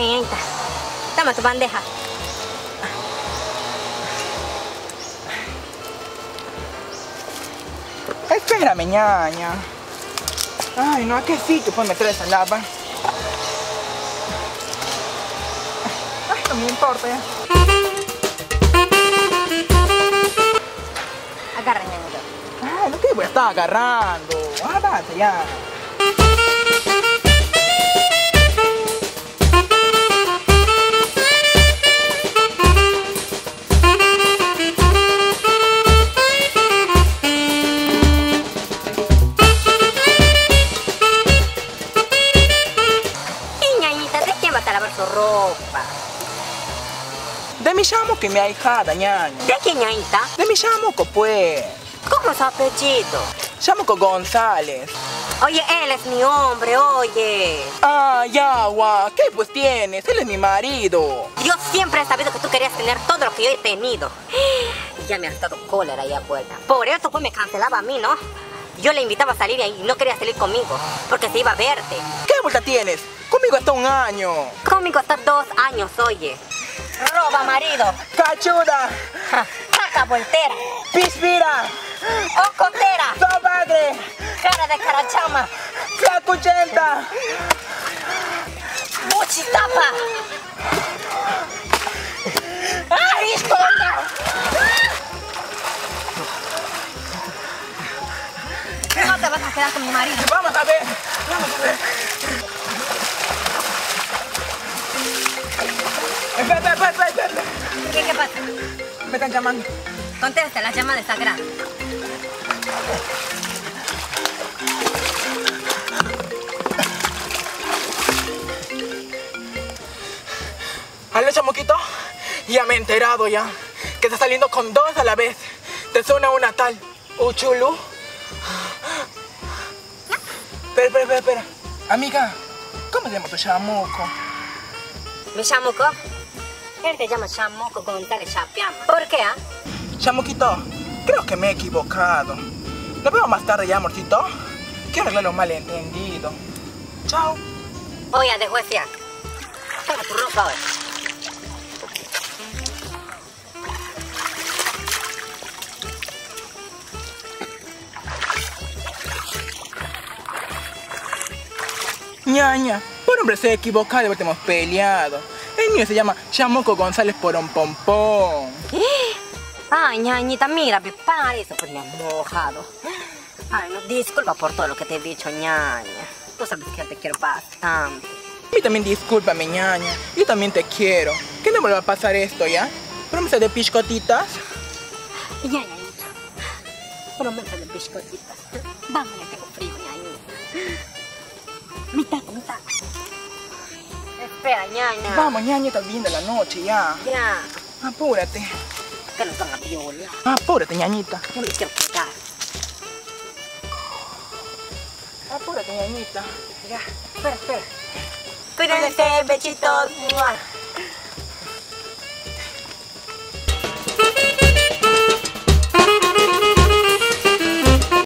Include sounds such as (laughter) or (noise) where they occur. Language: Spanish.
Toma tu bandeja. Espérame, ñaña. Ay, no, ¿a qué sitio puedes meter esa lava? Ay, no me importa ya. Agarra, ñañito. Ay, no te voy a estar agarrando. Ándate ya. Mi que me ahijada, ñaña. ¿De quién, ñañita? De mi chamuco, pues. ¿Cómo su apellido? Chamuco González. Oye, él es mi hombre, oye. Ay, agua. ¿Qué pues tienes? Él es mi marido. Yo siempre he sabido que tú querías tener todo lo que yo he tenido. (gasps) Ya me has dado cólera ahí afuera. Por eso pues me cancelaba a mí, ¿no? Yo le invitaba a salir y no quería salir conmigo, porque se iba a verte. ¿Qué vuelta tienes? Conmigo hasta un año. Conmigo hasta dos años, oye. Roba, marido. Cachuda. Ja, Jaca voltera. Pispira. Ocotera. Sopadre. Cara de carachama. Flacuchenta. Muchitapa. ¡Ay, escolta! No te vas a quedar con mi marido. Vamos a ver. Vamos a ver. Espera, espera, espera, espera. ¿Qué, qué pasa? Me están llamando. Contesta, la llama de sagrada. ¿Aló, chamuquito? Ya me he enterado ya. Que está saliendo con dos a la vez. Te suena una tal Uchulu. Espera, espera, espera, espera. Amiga, ¿cómo se llama tu chamuco? ¿Mi chamuco? Él te llama chamuco González Chapiama. ¿Por qué, ah? Chamuquito, creo que me he equivocado. Nos vemos más tarde ya, amorcito. Quiero arreglar los malentendidos. Chao. Oye, de juez ya. Toma tu ropa ahora. Ñaña, por hombre se ha equivocado de haberte hemos peleado. Mío se llama Chamuco González Porón Pompón. Ay, ñañita, mira, me parece pues me mojado. Ay, no, disculpa por todo lo que te he dicho, ñaña. Tú sabes que te quiero bastante. Mí también discúlpame, ñaña. Yo también te quiero. Que no vuelva a pasar esto, ¿ya? Promesa de piscotitas. Ya, ñañita. Promesa de biscotitas. Vamos, ya tengo frío, ñañita. Mitad, mitad. Espera, ñaña. Vamos, ñaña, está bien de la noche, ya. Ya, Apúrate. que nos van a violar. Apúrate, ñañita. Yo me quiero pegar. Apúrate, ñañita. Ya, espera, espera. Cuídense, bechitos.